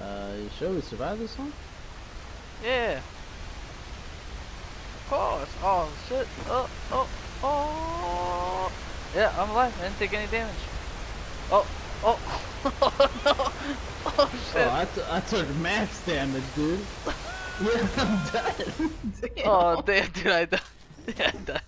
Uh, you sure we survive this one? Yeah. Of course. Oh shit. Oh, oh, oh. Yeah, I'm alive. I didn't take any damage. Oh, oh, oh no. Oh shit. Oh, I, t I took max damage, dude. yeah, I'm dead. Damn. Oh damn, dude, I died. Yeah, I died.